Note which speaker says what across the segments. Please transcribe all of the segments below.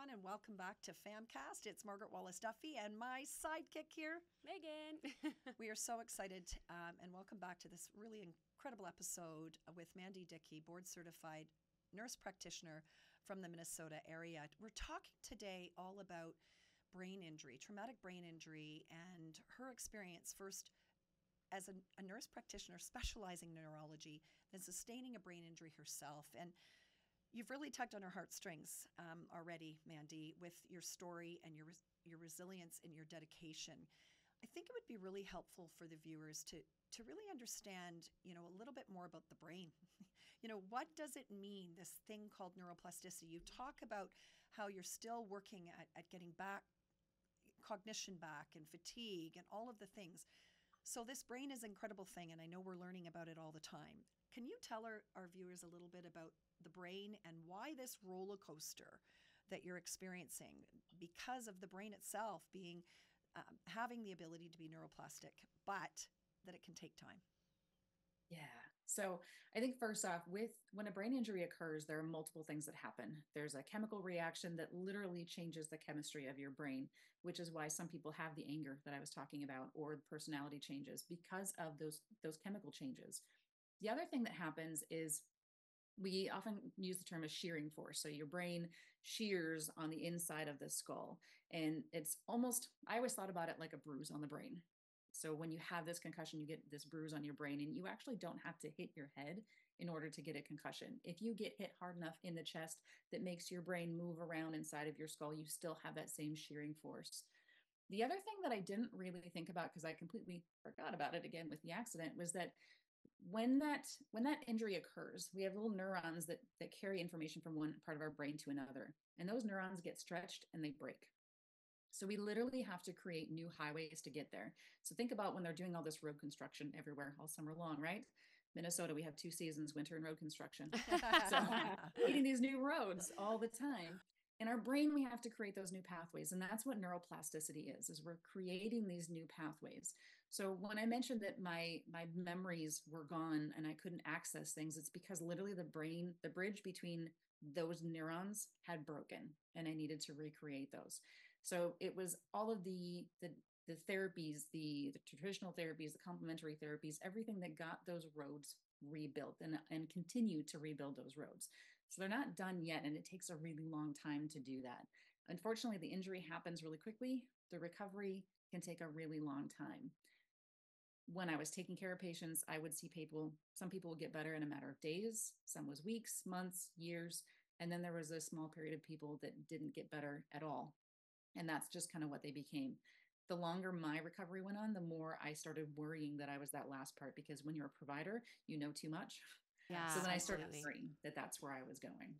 Speaker 1: everyone, and welcome back to PHAMCAST. It's Margaret Wallace Duffy and my sidekick here,
Speaker 2: Megan.
Speaker 1: we are so excited um, and welcome back to this really incredible episode with Mandi Dickey, board certified nurse practitioner from the Minnesota area. We're talking today all about brain injury, traumatic brain injury, and her experience first as a, a nurse practitioner specializing in neurology, then sustaining a brain injury herself. And You've really tugged on our heartstrings um, already, Mandi, with your story and your your resilience and your dedication. I think it would be really helpful for the viewers to to really understand, you know, a little bit more about the brain. you know, what does it mean, this thing called neuroplasticity? You talk about how you're still working at, at getting back cognition back and fatigue and all of the things. So this brain is an incredible thing, and I know we're learning about it all the time. Can you tell our, our viewers a little bit about the brain and why this roller coaster that you're experiencing because of the brain itself being um, having the ability to be neuroplastic, but that it can take time.
Speaker 3: Yeah. So I think first off, with when a brain injury occurs, there are multiple things that happen. There's a chemical reaction that literally changes the chemistry of your brain, which is why some people have the anger that I was talking about or the personality changes because of those those chemical changes. The other thing that happens is we often use the term as shearing force. So your brain shears on the inside of the skull. And it's almost, I always thought about it like a bruise on the brain. So when you have this concussion, you get this bruise on your brain, and you actually don't have to hit your head in order to get a concussion. If you get hit hard enough in the chest that makes your brain move around inside of your skull, you still have that same shearing force. The other thing that I didn't really think about because I completely forgot about it again with the accident was that when that when that injury occurs we have little neurons that that carry information from one part of our brain to another and those neurons get stretched and they break so we literally have to create new highways to get there. So think about when they're doing all this road construction everywhere all summer long right? Minnesota we have two seasons winter and road construction. So creating these new roads all the time. In our brain we have to create those new pathways and that's what neuroplasticity is is we're creating these new pathways. So when i mentioned that my my memories were gone and i couldn't access things it's because literally the brain the bridge between those neurons had broken and i needed to recreate those so it was all of the the the therapies the the traditional therapies the complementary therapies everything that got those roads rebuilt and, and continue to rebuild those roads. So they're not done yet, and it takes a really long time to do that. Unfortunately, the injury happens really quickly. The recovery can take a really long time. When I was taking care of patients, I would see people, some people would get better in a matter of days, some was weeks, months, years. And then there was a small period of people that didn't get better at all. And that's just kind of what they became the longer my recovery went on, the more I started worrying that I was that last part because when you're a provider, you know too much. Yeah. So then I started worrying that that's where I was going.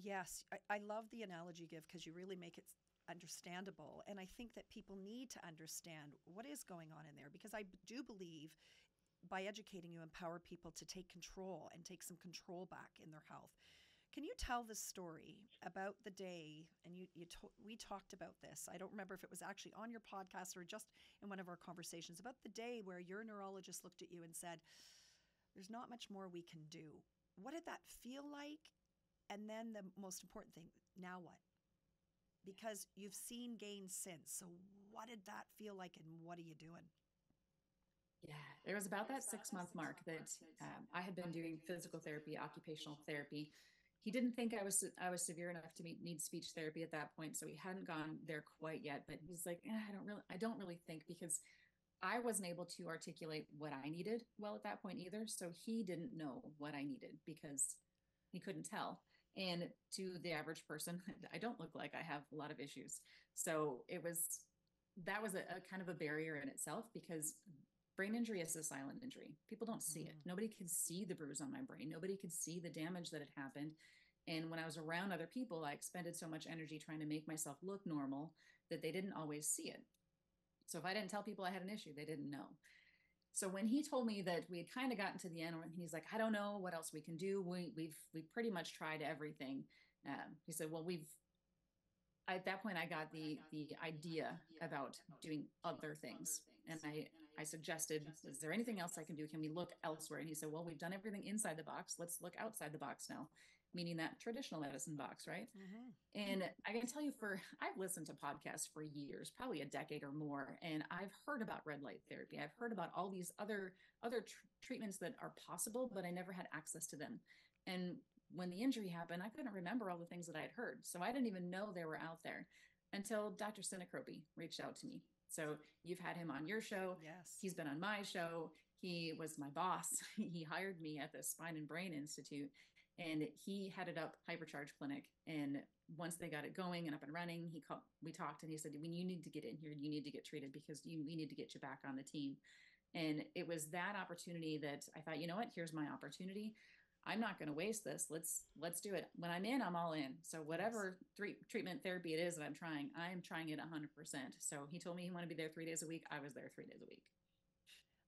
Speaker 1: Yes, I, I love the analogy you give because you really make it understandable. And I think that people need to understand what is going on in there because I do believe by educating you empower people to take control and take some control back in their health. Can you tell the story about the day? And you, you to, we talked about this. I don't remember if it was actually on your podcast or just in one of our conversations about the day where your neurologist looked at you and said, "There's not much more we can do." What did that feel like? And then the most important thing, now what? Because you've seen gains since. So what did that feel like, and what are you doing?
Speaker 3: Yeah, it was about that six month mark that um, I had been doing physical therapy, occupational therapy he didn't think I was I was severe enough to meet, need speech therapy at that point, so he hadn't gone there quite yet. But he's like, eh, I don't really I don't really think because I wasn't able to articulate what I needed well at that point either. So he didn't know what I needed because he couldn't tell. And to the average person, I don't look like I have a lot of issues. So it was that was a, a kind of a barrier in itself because brain injury is a silent injury. People don't see it. Mm. Nobody could see the bruise on my brain. Nobody could see the damage that had happened. And when I was around other people, I expended so much energy trying to make myself look normal that they didn't always see it. So if I didn't tell people I had an issue, they didn't know. So when he told me that we had kind of gotten to the end, and he's like, "I don't know what else we can do. We, we've we pretty much tried everything." Um, he said, "Well, we've at that point I got the the idea about doing other things. And I I suggested, is there anything else I can do? Can we look elsewhere? And he said, Well, we've done everything inside the box. Let's look outside the box now. meaning that traditional medicine box, right?
Speaker 1: Mm-hmm.
Speaker 3: And I can tell you for I've listened to podcasts for years, probably a decade or more, and I've heard about red light therapy. I've heard about all these other other tr- treatments that are possible, but I never had access to them. And when the injury happened, I couldn't remember all the things that I had heard. So I didn't even know they were out there until Dr. Sinacropi reached out to me. So you've had him on your show.
Speaker 1: Yes.
Speaker 3: He's been on my show. He was my boss. he hired me at the Spine and Brain Institute and he headed up Hypercharge Clinic. And once they got it going and up and running, he called, we talked and he said, when you need to get in here, you need to get treated because you, we need to get you back on the team. And it was that opportunity that I thought, you know what, here's my opportunity. I'm not going to waste this. Let's let's do it. When I'm in, I'm all in. So whatever three, treatment therapy it is that I'm trying, I'm trying it 100%. So he told me he wanted to be there 3 days a week. I was there 3 days a week.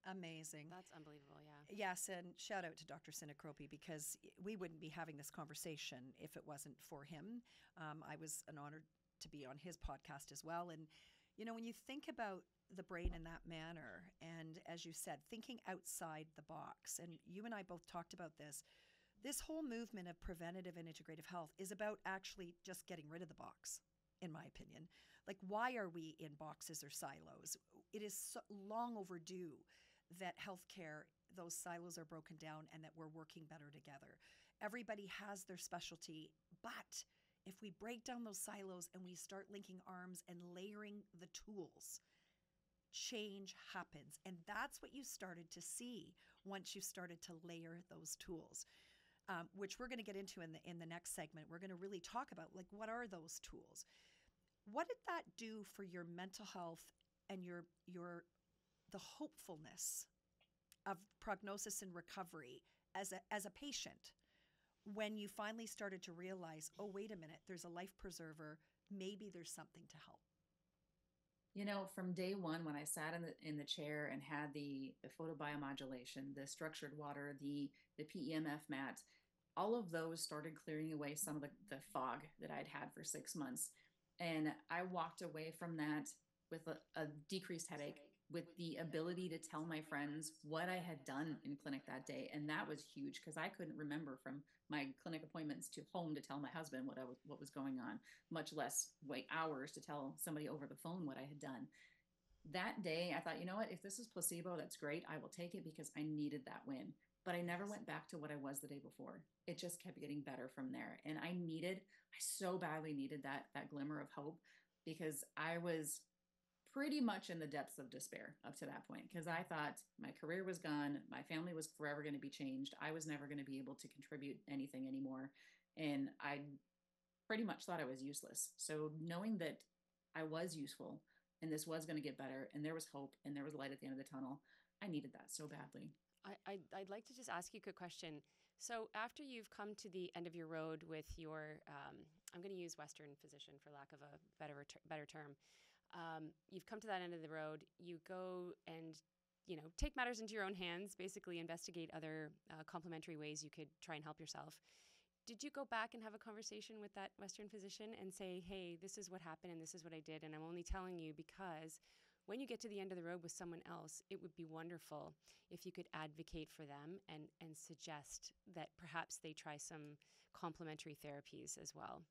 Speaker 1: Amazing.
Speaker 2: That's unbelievable. Yeah.
Speaker 1: Yes, and shout out to Dr. Sinacropi because we wouldn't be having this conversation if it wasn't for him. Um, I was an honor to be on his podcast as well. And, you know, when you think about the brain in that manner, and as you said, thinking outside the box, and you and I both talked about this, this whole movement of preventative and integrative health is about actually just getting rid of the box, in my opinion. Like, why are we in boxes or silos? It is so long overdue that healthcare, those silos are broken down and that we're working better together. Everybody has their specialty, but if we break down those silos and we start linking arms and layering the tools, change happens. And that's what you started to see once you started to layer those tools. Um, which we're going to get into in the in the next segment. We're going to really talk about like what are those tools? What did that do for your mental health and your your the hopefulness of prognosis and recovery as a, as a patient when you finally started to realize, oh, wait a minute, there's a life preserver. Maybe there's something to help.
Speaker 3: You know, from day one, when I sat in the in the chair and had the the photobiomodulation, the structured water, the the PEMF mat, all of those started clearing away some of the, the fog that I'd had for six months. And I walked away from that with a, a decreased headache, with the ability to tell my friends what I had done in clinic that day. And that was huge because I couldn't remember from my clinic appointments to home to tell my husband what I was what was going on, much less wait hours to tell somebody over the phone what I had done. That day I thought, you know what, if this is placebo, that's great. I will take it because I needed that win. But I never went back to what I was the day before. It just kept getting better from there. And I needed, I so badly needed that that glimmer of hope because I was pretty much in the depths of despair up to that point because I thought my career was gone, my family was forever going to be changed. I was never going to be able to contribute anything anymore. And I pretty much thought I was useless. So knowing that I was useful and this was going to get better and there was hope and there was light at the end of the tunnel, I needed that so badly.
Speaker 2: I, I'd like to just ask you a quick question. So, after you've come to the end of your road with your, um, I'm going to use Western physician for lack of a better better term, um, you've come to that end of the road. You go and you know take matters into your own hands. Basically, investigate other uh, complementary ways you could try and help yourself. Did you go back and have a conversation with that Western physician and say, "Hey, this is what happened, and this is what I did, and I'm only telling you because." When you get to the end of the road with someone else, it would be wonderful if you could advocate for them and, and suggest that perhaps they try some complementary therapies as well.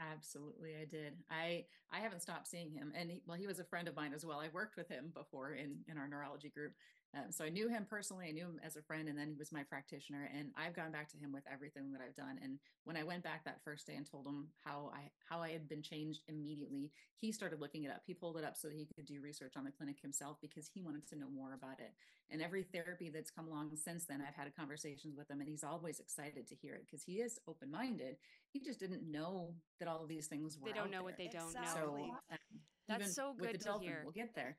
Speaker 3: Absolutely, I did. I I haven't stopped seeing him, and he, well, he was a friend of mine as well. I worked with him before in in our neurology group, um, so I knew him personally. I knew him as a friend, and then he was my practitioner. And I've gone back to him with everything that I've done. And when I went back that first day and told him how I how I had been changed immediately, he started looking it up. He pulled it up so that he could do research on the clinic himself because he wanted to know more about it. And every therapy that's come along since then, I've had conversations with him, and he's always excited to hear it because he is open minded. He just didn't know that all of these things were.
Speaker 2: They don't
Speaker 3: out
Speaker 2: know
Speaker 3: there.
Speaker 2: what they don't
Speaker 1: Exactly.
Speaker 2: know.
Speaker 3: So um,
Speaker 2: That's
Speaker 3: even
Speaker 2: so
Speaker 3: with
Speaker 2: good
Speaker 3: the
Speaker 2: to
Speaker 3: dolphin,
Speaker 2: hear.
Speaker 3: We'll get there.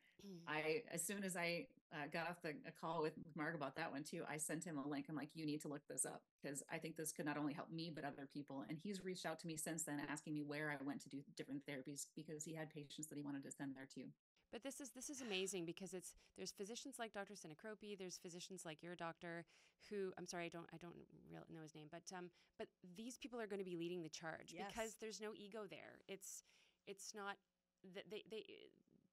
Speaker 3: I as soon as I uh, got off the a call with, with Mark about that one too, I sent him a link. I'm like, you need to look this up because I think this could not only help me but other people. And he's reached out to me since then, asking me where I went to do different therapies because he had patients that he wanted to send there too.
Speaker 2: But this is this is amazing because it's there's physicians like Dr. Sinacropi, there's physicians like your doctor who I'm sorry I don't I don't real know his name, but um but these people are going to be leading the charge
Speaker 1: Yes.
Speaker 2: because there's no ego there. It's it's not they they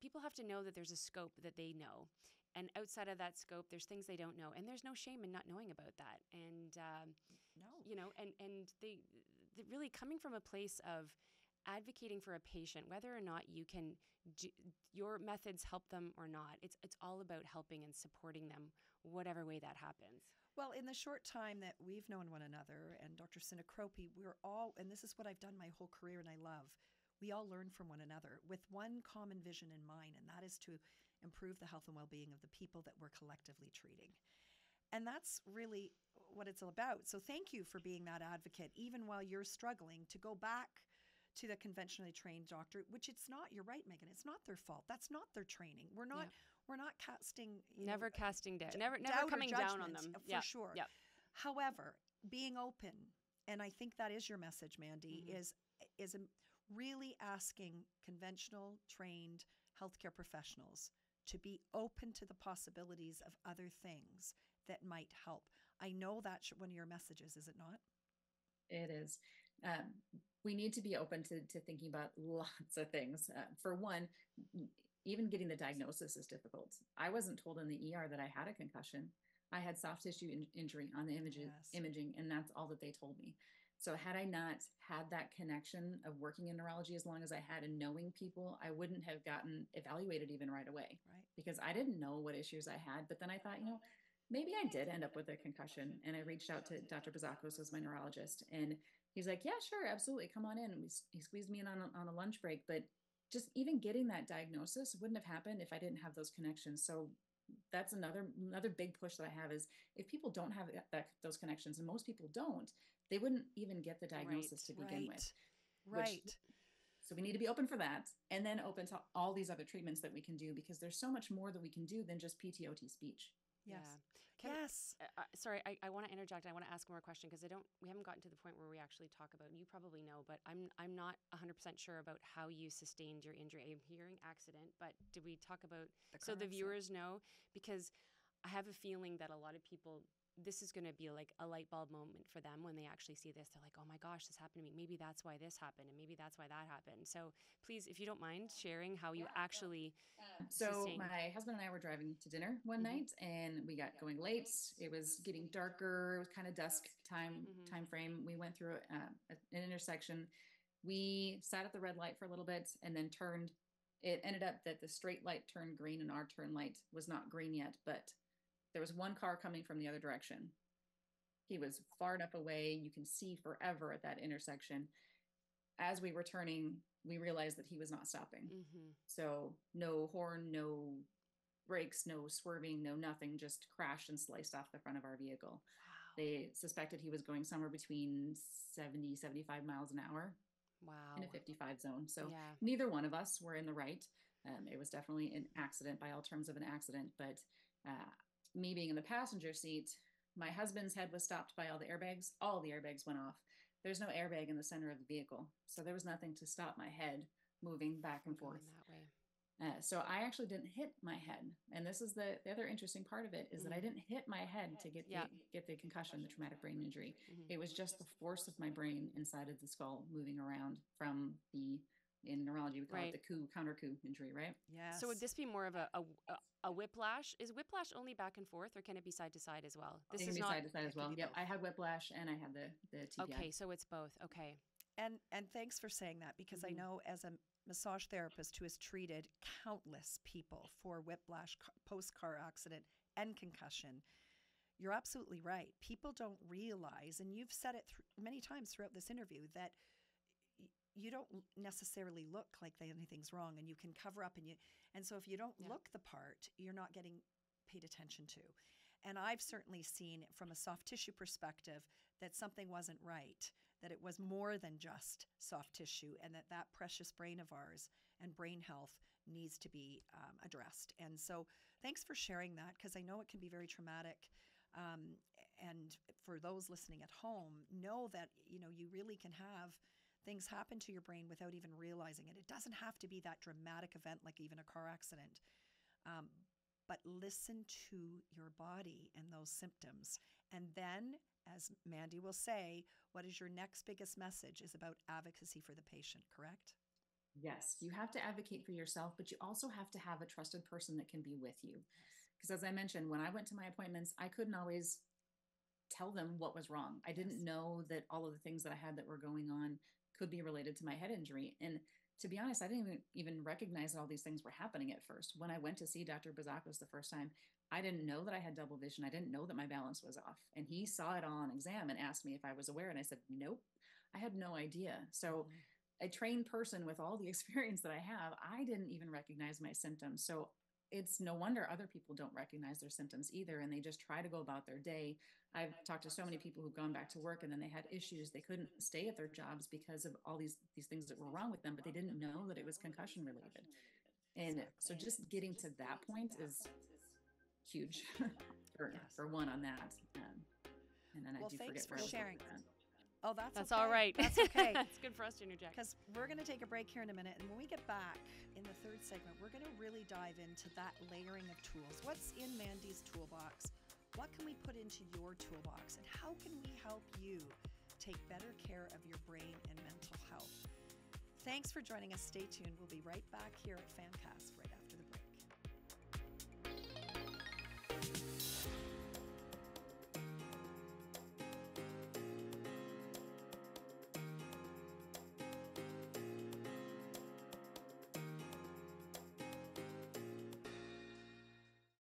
Speaker 2: people have to know that there's a scope that they know. And outside of that scope, there's things they don't know, and there's no shame in not knowing about that. And um,
Speaker 1: No.
Speaker 2: you know and and they, really coming from a place of advocating for a patient whether or not you can do, your methods help them or not it's it's all about helping and supporting them whatever way that happens
Speaker 1: Well, in the short time that we've known one another and Dr. Sinacropi, we're all, and this is what I've done my whole career and I love, we all learn from one another with one common vision in mind, and that is to improve the health and well being of the people that we're collectively treating. And that's really what it's all about. So thank you for being that advocate, even while you're struggling to go back to the conventionally trained doctor, which it's not, you're right, Megan, it's not their fault. That's not their training. We're not, we're not casting, you know,
Speaker 2: never casting doubt never never coming down on them
Speaker 1: for
Speaker 2: yeah
Speaker 1: sure.
Speaker 2: yeah
Speaker 1: However, being open, and I think that is your message, Mandi,
Speaker 2: Mhm.
Speaker 1: is is um, really asking conventional trained healthcare professionals to be open to the possibilities of other things that might help. I know that's one of your messages, is it not?
Speaker 3: It is. Um, we need to be open to, to thinking about lots of things. Uh, for one, even getting the diagnosis is difficult. I wasn't told in the ER that I had a concussion. I had soft tissue in- injury on the imaging,
Speaker 1: Yes.
Speaker 3: imaging, and that's all that they told me. So, had I not had that connection of working in neurology as long as I had and knowing people, I wouldn't have gotten evaluated even right away
Speaker 1: Right.
Speaker 3: because I didn't know what issues I had. But then I thought, you know, maybe I did end up with a concussion. And I reached out to Dr. Bazakos who's my neurologist, and he's like, "Yeah, sure, absolutely, come on in." We, he squeezed me in on a, on a lunch break, but just even getting that diagnosis wouldn't have happened if I didn't have those connections. So that's another another big push that I have is if people don't have that, that those connections, and most people don't, they wouldn't even get the diagnosis to begin
Speaker 1: right.
Speaker 3: with.
Speaker 1: Right.
Speaker 3: So we need to be open for that, and then open to all these other treatments that we can do because there's so much more that we can do than just PTOT speech.
Speaker 1: Yes.
Speaker 2: Yeah.
Speaker 1: Yes.
Speaker 2: Uh, uh, sorry, I, I want to interject. I want to ask one more question because I don't. We haven't gotten to the point where we actually talk about. And you probably know, but I'm I'm not 100 percent sure about how you sustained your injury. I'm hearing accident, but did we talk about so the viewers know? Because I have a feeling that a lot of people. This is going to be like a light bulb moment for them when they actually see this. They're like, "Oh my gosh, this happened to me. Maybe that's why this happened, and maybe that's why that happened." So please, if you don't mind sharing how you actually.
Speaker 3: So my husband and I were driving to dinner one
Speaker 2: Mhm.
Speaker 3: night, and we got going late. It was getting darker. It was kind of dusk time
Speaker 2: Mhm.
Speaker 3: time frame. We went through uh, an intersection. We sat at the red light for a little bit, and then turned. It ended up that the straight light turned green, and our turn light was not green yet. But there was one car coming from the other direction. He was far enough away; you can see forever at that intersection. As we were turning, we realized that he was not stopping.
Speaker 2: hmm
Speaker 3: So no horn, no brakes, no swerving, no nothing, just crashed and sliced off the front of our vehicle.
Speaker 2: Wow.
Speaker 3: They suspected he was going somewhere between 70, 75 miles an hour
Speaker 2: wow.
Speaker 3: in a 55 zone. So
Speaker 2: yeah.
Speaker 3: neither one of us were in the right. Um, it was definitely an accident by all terms of an accident. But uh, me being in the passenger seat, my husband's head was stopped by all the airbags. All the airbags went off. There's no airbag in the center of the vehicle. So there was nothing to stop my head moving back and
Speaker 2: Going
Speaker 3: forth.
Speaker 2: that way.
Speaker 3: Uh, so I actually didn't hit my head, and this is the, the other interesting part of it is that I
Speaker 2: Mhm.
Speaker 3: didn't hit my head to get
Speaker 2: Yeah.
Speaker 3: the, get the concussion, the traumatic brain injury.
Speaker 2: Mhm.
Speaker 3: It was just the force of my brain inside of the skull moving around from the in neurology we call
Speaker 2: Right.
Speaker 3: it the coup counter coup injury, right?
Speaker 1: Yeah.
Speaker 2: So would this be more of a, a, a, a whiplash? Is whiplash only back and forth, or can it be side to side as well? This
Speaker 3: it can
Speaker 2: is
Speaker 3: be
Speaker 2: not
Speaker 3: side to side as well.
Speaker 1: be
Speaker 3: Yep,
Speaker 1: both.
Speaker 3: I had whiplash and I had the the TBI.
Speaker 2: okay. So it's both. Okay.
Speaker 1: And and thanks for saying that because I
Speaker 2: Mhm.
Speaker 1: know as a massage therapist who has treated countless people for whiplash, post car accident, and concussion, you're absolutely right. People don't realize, and you've said it th- many times throughout this interview, that y- you don't necessarily look like anything's wrong, and you can cover up and you. And so if you don't
Speaker 2: Yeah.
Speaker 1: look the part, you're not getting paid attention to. And I've certainly seen from a soft tissue perspective that something wasn't right, that it was more than just soft tissue, and that that precious brain of ours and brain health needs to be um, addressed. And so, thanks for sharing that because I know it can be very traumatic. Um, and for those listening at home, know that you know you really can have things happen to your brain without even realizing it. It doesn't have to be that dramatic event like even a car accident. Um, but listen to your body and those symptoms. And then, as Mandi will say, what is your next biggest message is about advocacy for the patient, correct?
Speaker 3: Yes, you have to advocate for yourself, but you also have to have a trusted person that can be with you. Because as I mentioned, when I went to my appointments, I couldn't always tell them what was wrong. I didn't
Speaker 1: Yes.
Speaker 3: know that all of the things that I had that were going on could be related to my head injury. And to be honest, I didn't even, even recognize that all these things were happening at first. When I went to see Dr. Bazakos the first time, I didn't know that I had double vision. I didn't know that my balance was off. And he saw it all on exam and asked me if I was aware. And I said, nope, I had no idea. So mm. a trained person with all the experience that I have, I didn't even recognize my symptoms. So it's no wonder other people don't recognize their symptoms either and they just try to go about their day. I've talked to so many people who've gone back to work and then they had issues. They couldn't stay at their jobs because of all these these things that were wrong with them, but they didn't know that it was concussion related. And so just getting to that point is huge for, for one on that. Um, and then
Speaker 1: Well,
Speaker 3: I do
Speaker 1: thanks
Speaker 3: forget
Speaker 1: for
Speaker 3: where I was going
Speaker 1: sharing.
Speaker 3: that.
Speaker 1: Oh, that's
Speaker 2: That's
Speaker 1: okay.
Speaker 2: all right.
Speaker 1: That's okay.
Speaker 2: it's good for us to interject.
Speaker 1: Because we're going to take a break here in a minute. And when we get back in the third segment, we're going to really dive into that layering of tools. What's in Mandi's toolbox? What can we put into your toolbox? And how can we help you take better care of your brain and mental health? Thanks for joining us. Stay tuned. We'll be right back here at PHAMCAST